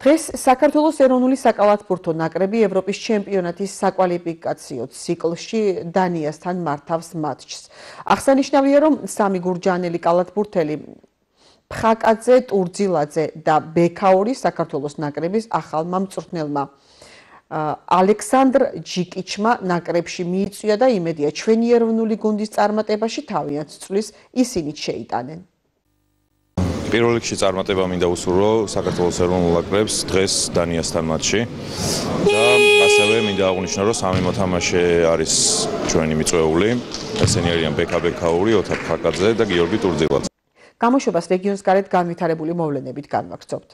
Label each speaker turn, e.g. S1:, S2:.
S1: დღეს საქართველოს ეროვნული საკალათბურთო ნაკრები ევროპის ჩემპიონატის საკვალიფიკაციო ციკლში დანიასთან მართავს მატჩს. აღსანიშნავია, რომ სამი გურჯანელი კალათბურთელი ფხაკაძე, ტურძილაძე და ბექაური საქართველოს ნაკრების ახალმა მწვრთნელმა ალექსანდრ ჯიკიჩმა ნაკრებში მიიწვია და იმედია ჩვენი ეროვნული გუნდის წარმატებაში თავიანთ წვლის ისინი შეიტანენ.
S2: პირველ რიგში წარმატება მინდა უსურვო საქართველოს ეროვნულ ნაკრებს დღეს დანიასთან მატჩში და ასევე მინდა აღვნიშნო რომ სამი მოთამაშე არის ჩვენი მიწვეული ესენი არიან ბექა ბექაური, ოთარ ხაკაძე და გიორგი ტურძილაძე.
S1: გამოშვებას რეგიონს გარეთ განვითარებული მოვლენებით განვაგრძობთ.